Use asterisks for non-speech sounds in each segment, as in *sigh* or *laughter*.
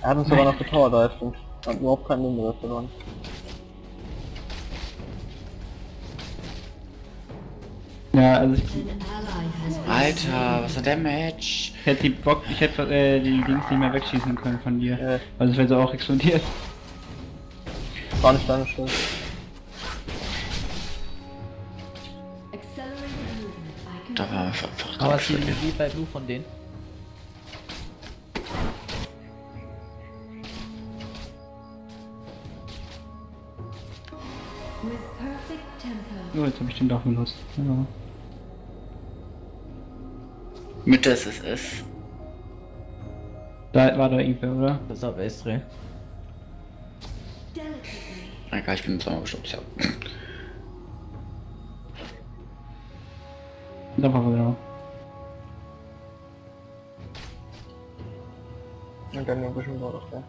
Er hat uns sogar noch getauert, da stimmt. Hat überhaupt keinen Leben verloren. Ja, also ich, Alter, was hat der Match? ich hätte die Bock, ich hätte äh, die Dings nicht mehr wegschießen können von dir. Äh, Also es wäre so auch explodiert. war nicht deine Schuld. Da war einfach einfach Aber die schön. wie bei Blue von denen? Jetzt habe ich den doch benutzt. Ja. Mitte ist es ist. Da war da irgendwer, oder? Pass auf, Estre. Egal, ich bin zweimal gestoppt, ja. Da war er genau. Und dann ein bisschen war doch der.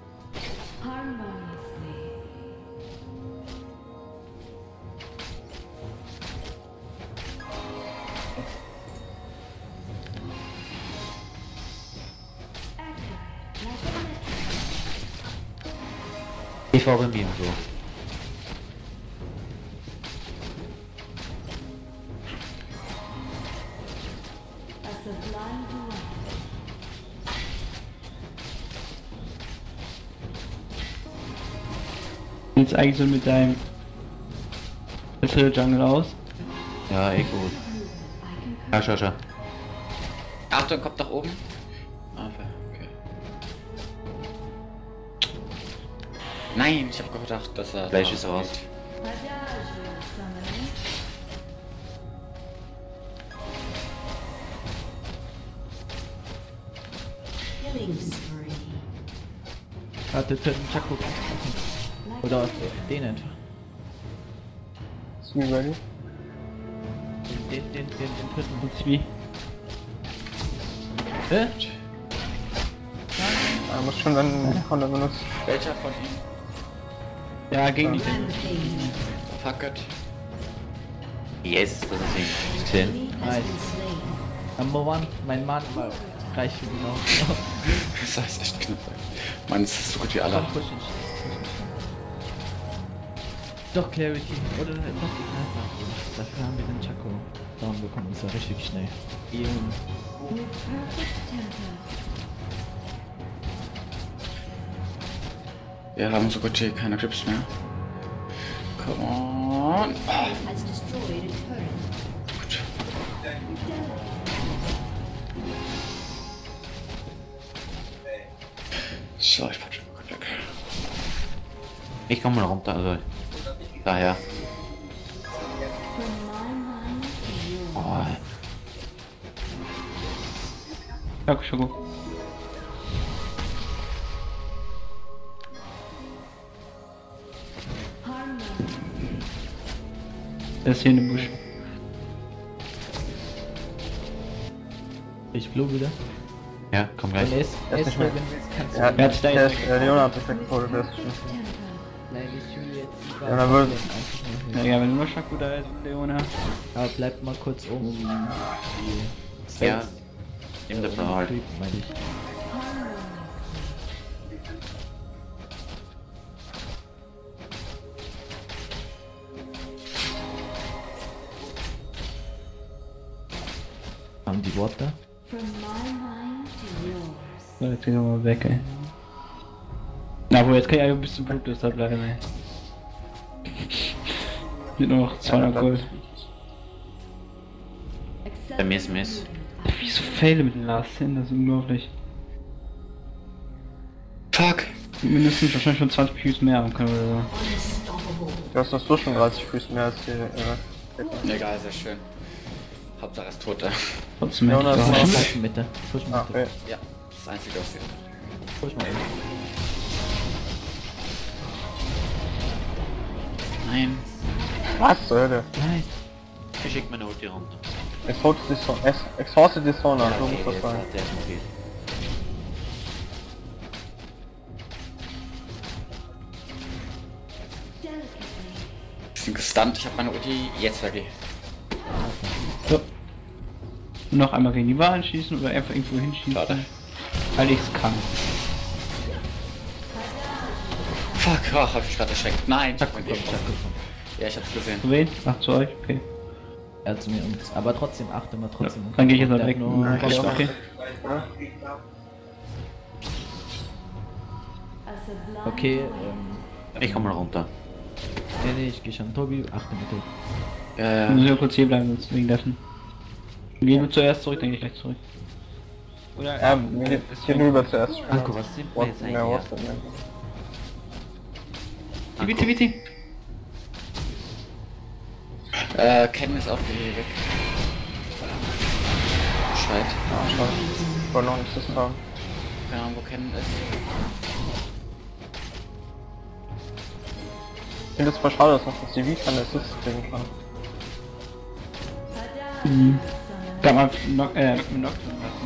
Ich war beim Beam so. Jetzt eigentlich so mit deinem bessere Jungle aus. Ja, eh gut. Ja, schau, schau. Achtung, kommt nach oben. Nein, ich habe gedacht, dass er. Da ist raus. geht. Warte, töten Chaco. Oder den nicht. Ist wie ready? Den, den, den, den, den töten. Jetzt wie? Hä? Er muss schon dann Konter benutzen. Welcher von ihnen? Ja, gegen die. Fuck it. Yes, das ist nicht. 10. Nice. Number one, mein Mann war reich für genau. *laughs* Das heißt echt knapp. Mann, es ist so gut wie alle. Doch, Clarity. Oder doch die. Dafür haben wir den Chaco down bekommen. Das war richtig schnell. Eben. Wir haben so gut wie keine Clips mehr. Come on. Ah, gut. So, ich patsche mal kurz weg. Ich komm mal runter, also. Daher. Oh, Ja, schon gut. Der ist hier in dem Busch. ich blue wieder. Ja, komm gleich. Wenn es, Er ist nicht mehr- wenn Ja, du. Wer hat's da der ist, Leona hat weggeholt, der ist schon. Nein, ich will jetzt. Ja, dann würde- einfach Ja, nur- ja, wenn nur Shaku da ist, Leona. Aber bleib mal kurz oben. Die Ja, das äh, mal halt. Meine ich. So, jetzt gehen wir mal weg, ey. Na, wo jetzt kann ich einfach bis zum Blut da bleiben, ey. *laughs* Mit nur noch 200 Gold. Bei mir ist Miss. Wieso faile mit den Last hin? Das ist unglaublich. Fuck. Mindestens wahrscheinlich schon 20 Views mehr haben können oder so. Du hast das so schon 30 Füße mehr als die. Äh, Egal, sehr schön. Hauptsache es tot. äh. Trotzdem Push Mitte. Push ah, Mitte. okay. Ja, das ist das einzige, was hier. Push mal. Nein. Was zur Hölle? Nein. Ich schick meine Ulti runter. Exhausted Ex- Exhausted die Zone, so muss das sein. hat. Bisschen gestunt, ich habe meine Ulti jetzt ready. So. Noch einmal gegen die Wahlen schießen oder einfach irgendwo hinschießen. Schade. Weil ich's kann. Fuck, ach, hab ich gerade erschreckt. Nein, ich hab mein kommt, Leben. Ja, ich hab's gesehen. Zu wen? Ach, zu euch? Okay. Er zu mir und aber trotzdem achte mal trotzdem. Dann geh ich jetzt mal weg. Nur, Ja, Okay, ich okay. okay, ähm, Ich komm mal runter. nee, nee, ich geh schon. Tobi, achte bitte. Ja, Wir ja. müssen ja kurz hier bleiben, sonst wegen dessen. Gehen wir zuerst zurück, dann geh ich gleich zurück. Oder? Ja, mir geht hier rüber zuerst. Marco, was sind wir jetzt ja, eigentlich? was denn? Tibi, Tibi, Tibi. Äh, Ken ist auf dem Weg. Bescheid. Ah, schade. Ich wollte noch nicht das haben. Keine Ahnung, wo Ken ist. Ich finde es voll schade, dass noch das CV keine Assists kriegen kann. Mhm. Gab mal Knock, äh,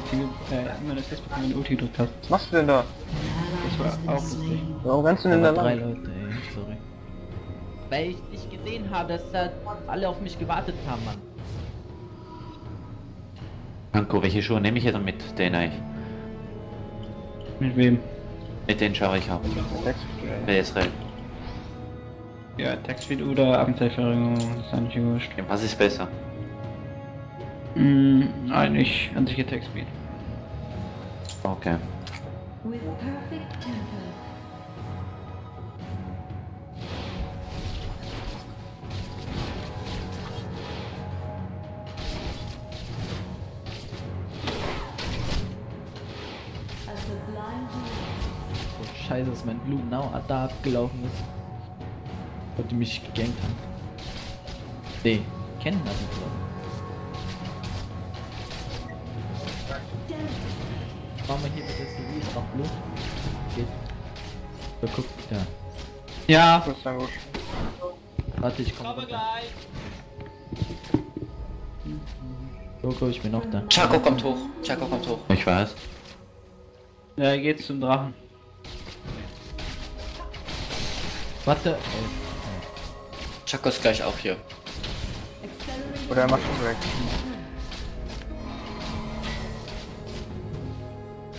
Team, äh, immer Test bekommen, wenn du Ulti gedrückt hast. Was machst du denn da? Das war auch lustig. Warum rennst du denn Da da waren drei lang? Leute, ey, sorry. Weil ich nicht gesehen habe, dass da alle auf mich gewartet haben, Mann. Marco, welche Schuhe nehme ich jetzt mit? Den ich. Mit wem? Mit denen schaue ich ab. Text. Wer ist recht? Ja, Textfeed oder Abendzeitverringerung, das ist eigentlich wurscht. Was ist besser? Mhm, eigentlich an sich Textfeed. Okay. With perfect tempo. A sublime duet. So scheiße, dass mein Blue Now da abgelaufen ist. Weil die mich gegankt haben. Nee, kennen das nicht, glaube Machen wir hier bitte CV, ist noch Blue. Geht. So, guck, da. Ja, Das ist dann gut. Warte, ich komme runter. Loco, ich bin noch da. Chaco kommt hoch. Chaco kommt hoch. Ich weiß. ja, geht's zum Drachen. Warte, Chaco ist gleich auch hier. Oder er macht schon weg.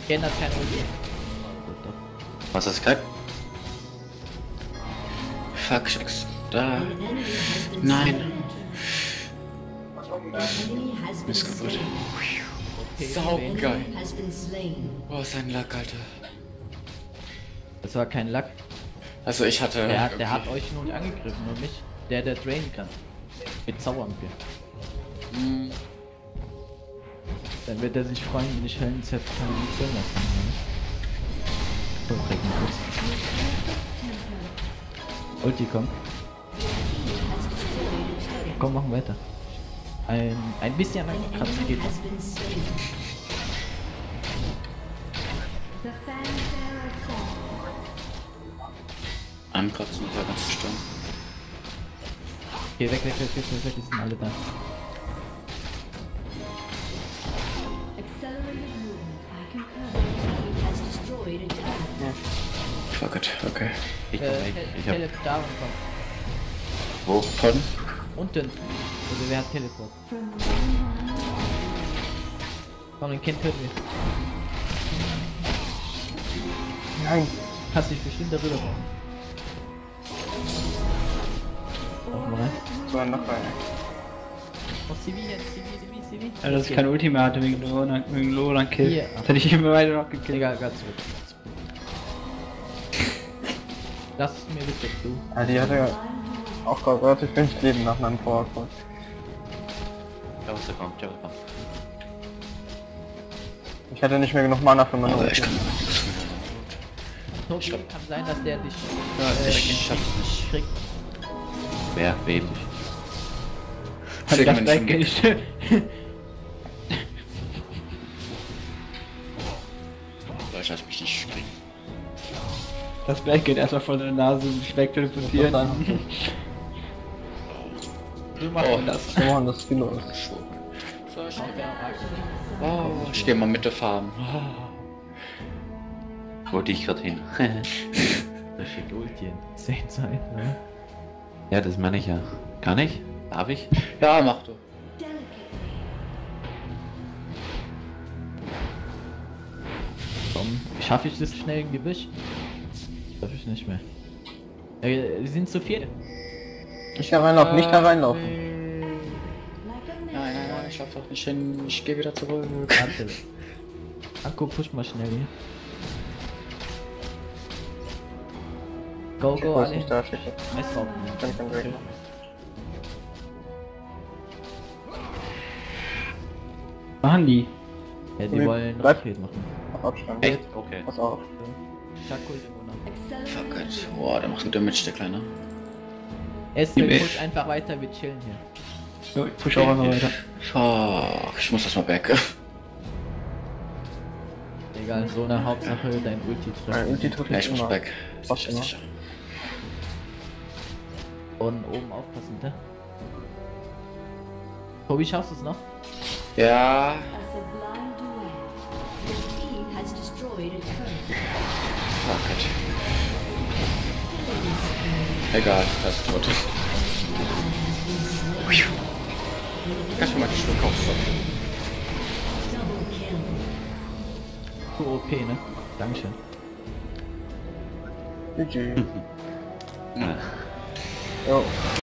Ken hat keine doch. Was ist gesagt? Fuck, Schicks. Da. Nein. been Missgeburt. slain. Okay, Sau wen? geil. Enemy has been slain. Oh, sein Lack, Alter. Das war kein Lack. Also ich hatte... Der, hat- der hat euch nur angegriffen und mich. Der, der drainen kann. Mit Zaubermpel. Hm, Dann wird er sich freuen, wenn ich keine Munition lassen kann. Kurz. Ulti, komm. Komm, machen weiter. Ein, ein bisschen An Kratzer enemy geht fall. ankratzen mit der ganzen Stirn. Geh weg, weg, weg, weg, weg, weg, die sind alle da. Fuck it, okay. Ich, Äh, ich, ich hab. Tele da und komm. Wo? Von? Unten. Also wer hat Teleport? Komm, den Kind töten wir. Nein. Kannst dich bestimmt darüber bauen. Auch mal rein. So ein Nachbar. Oh, CV jetzt, CV, CV, CV. Ja, dass ich kein Ulti mehr hatte wegen Loran Kill. Hier. Das hätte ich immer weiter noch gekillt. Egal, ganz zurück. Lass es mir bitte, du. Ja, die hatte ja auch gerade relativ wenig Leben nach meinem Powercall. Jose kommt, Jose kommt. Ich hatte nicht mehr genug Mana für meine Aber ich kann... Tobi, kann sein, dass der dich Ja, ich schaff's nicht. kriegt. Wer? Wem? Hat Deswegen das bin ich lass mich nicht. Das Blackgate erstmal vor der Nase wegteleportieren. Das Du machst Oh. das. So machen das. Schwupp. So, ich Oh, ich geh mal Mitte farmen. Wo dich gerade hin? *laughs* Da steht Ulti in 10 Zeit, ne? ja, das meine ich ja. Kann ich? Darf ich? Ja, mach du. Komm, schaffe ich das schnell im Gebüsch? Ich nicht mehr. Äh, wir sind zu viel. Nicht hereinlaufen, nicht hereinlaufen. Nein, nein, nein, ich schaff doch nicht hin. Ich gehe wieder zurück. Warte. Akku, push mal schnell hier. Go, Ich go, alle. nicht da, steht. Mess drauf. Kann machen. Machen die. Ja, die Nee, wollen. Raketen machen. Auf Abstand. Echt? Okay. Pass auf. Fuck it. Boah, der macht einen Damage, der Kleine. Push ich. einfach weiter, wir chillen hier. So, ich push auch einmal weiter. Fuck, ich muss das mal back. Egal, so eine Hauptsache, dein Ulti Mein trifft. Ulti tut Ja, ich muss immer. back. Was Sicher. Und oben aufpassen, bitte. Tobi, schaffst du es noch? Ja, Fuck it. Egal, das ist tot. Kannst du mal die Schuhe kaufen? Double kill. Zu OP, ne? Dankeschön. GG. Ja. Jo.